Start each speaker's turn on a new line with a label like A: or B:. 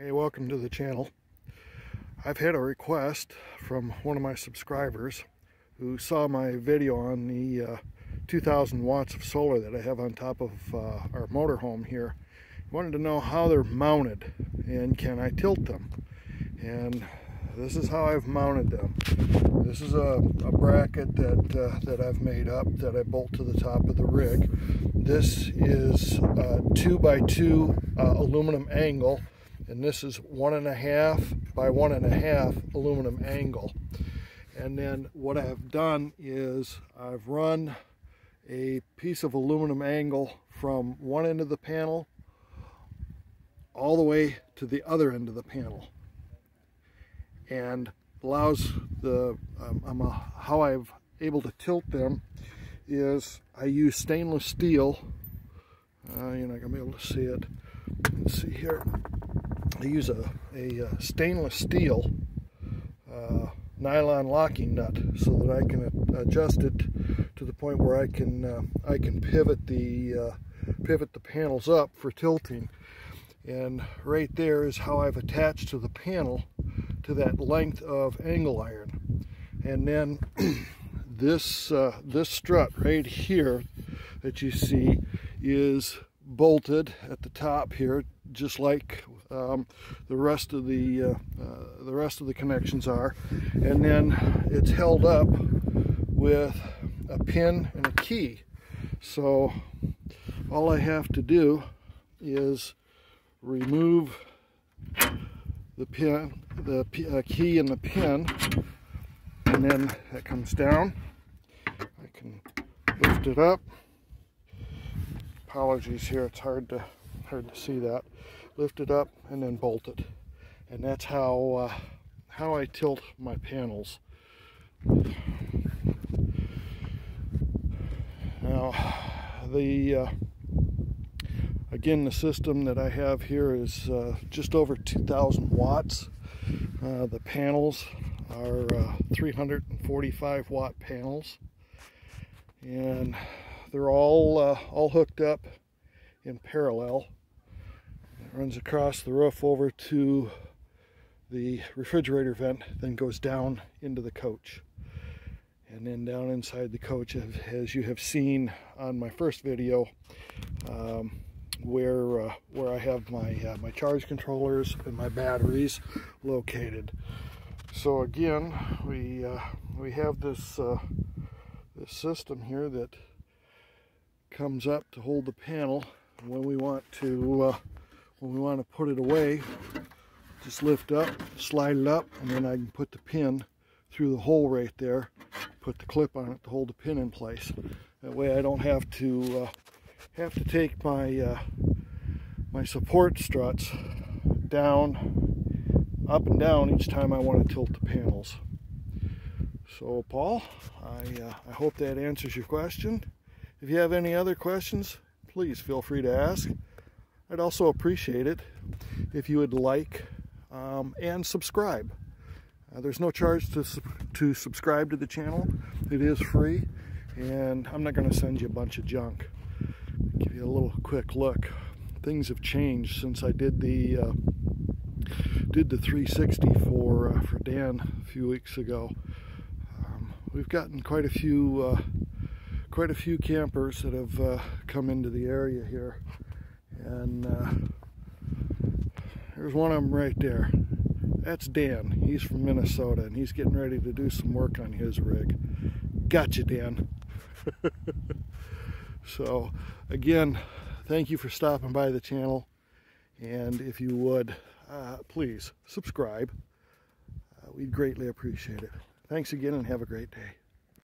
A: Hey, welcome to the channel. I've had a request from one of my subscribers who saw my video on the uh, 2000 watts of solar that I have on top of uh, our motorhome here. He wanted to know how they're mounted and can I tilt them. And this is how I've mounted them. This is a, a bracket that, uh, that I've made up that I bolt to the top of the rig. This is a two by two uh, aluminum angle and this is one and a half by one and a half aluminum angle. And then what I've done is I've run a piece of aluminum angle from one end of the panel all the way to the other end of the panel. And allows the um, um, uh, how I've able to tilt them is I use stainless steel. Uh, you're not gonna be able to see it. Let's see here I use a, a, uh, stainless steel uh, nylon locking nut so that I can adjust it to the point where I can uh, I can pivot the uh, pivot the panels up for tilting. And right there is how I've attached to the panel to that length of angle iron. And then this uh, this strut right here that you see is bolted at the top here just like um, the rest of the uh, uh, the rest of the connections are. And then it's held up with a pin and a key. So all I have to do is remove the pin the uh, key and the pin and then that comes down. I can lift it up. Apologies here it's hard to hard to see that lift it up and then bolt it. And that's how uh, how I tilt my panels. Now the uh, again the system that I have here is uh, just over 2,000 watts. Uh, the panels are uh, 345 watt panels. And they're all uh, all hooked up in parallel. It runs across the roof over to the refrigerator vent, then goes down into the coach. And then down inside the coach, as you have seen on my first video, um, where uh, where I have my uh, my charge controllers and my batteries located. So again, we uh, we have this uh, this system here that comes up to hold the panel when we want to uh, when we want to put it away just lift up slide it up and then I can put the pin through the hole right there put the clip on it to hold the pin in place. That way I don't have to uh, have to take my uh, my support struts down up and down each time I want to tilt the panels. So Paul I, uh, I hope that answers your question. If you have any other questions, please feel free to ask. I'd also appreciate it if you would like um, and subscribe. Uh, there's no charge to, to subscribe to the channel. It is free, and I'm not going to send you a bunch of junk. Give you a little quick look. Things have changed since I did the uh, did the 360 for uh, for Dan a few weeks ago. Um, we've gotten quite a few uh, quite a few campers that have uh, come into the area here. And uh, there's one of them right there. That's Dan. He's from Minnesota and he's getting ready to do some work on his rig. Gotcha, Dan. so, again, thank you for stopping by the channel. And if you would, uh, please subscribe. Uh, we'd greatly appreciate it. Thanks again and have a great day.